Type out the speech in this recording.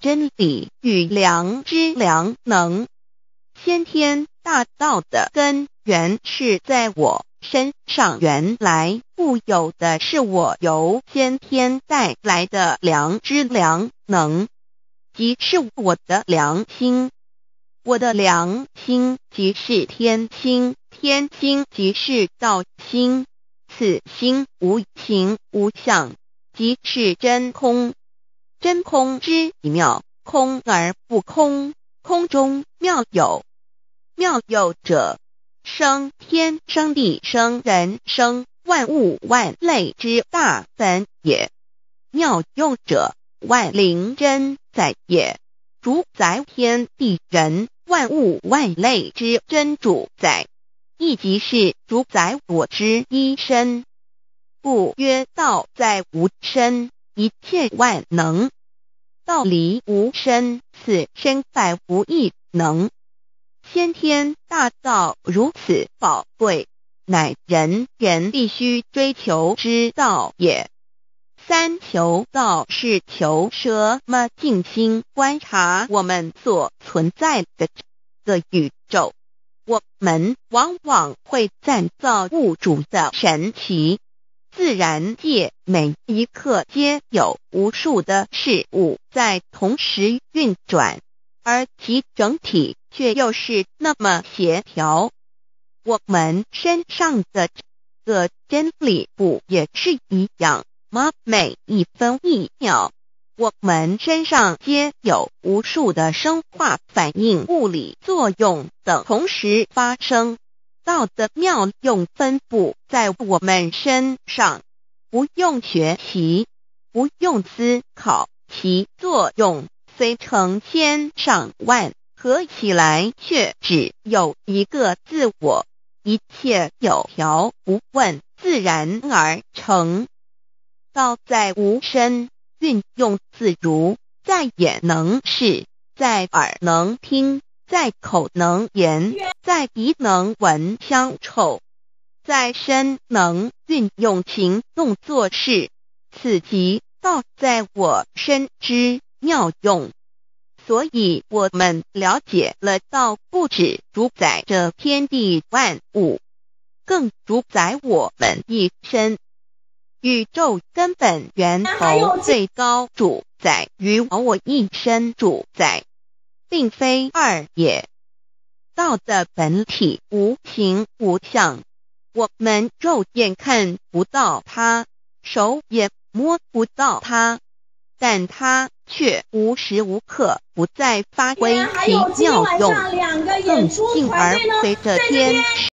真理与良知良能。先天大道的根源是在我身上，原来固有的是我由先天带来的良知良能，即是我的良心。我的良心即是天心，天心即是道心。此心无形无相，即是真空。真空之妙，空而不空，空中妙有。妙有者，生天生地生人生万物万类之大本也；妙用者，万灵真在也，主宰天地人万物万类之真主宰，亦即是主宰我之一身。故曰道在无身，一切万能；道离无身，此身在无异能。先天大道如此宝贵，乃人人必须追求之道也。三求道是求什么？静心观察我们所存在的这个宇宙，我们往往会赞造物主的神奇。自然界每一刻皆有无数的事物在同时运转。而其整体却又是那么协调。我们身上的这个真理不也是一样吗？每一分一秒，我们身上皆有无数的生化反应、物理作用等同时发生。道的妙用分布在我们身上，不用学习，不用思考，其作用。虽成千上万，合起来却只有一个自我。一切有条不紊，自然而成。道在无身，运用自如，在眼能视，在耳能听，在口能言，在鼻能闻香臭，在身能运用行动做事。此即道在我身之。妙用，所以我们了解了道不止主宰着天地万物，更主宰我们一身。宇宙根本源头最高主宰于我一身主宰，并非二也。道的本体无形无相，我们肉眼看不到它，手也摸不到它，但它。却无时无刻不在发挥其妙用，更进而随着天。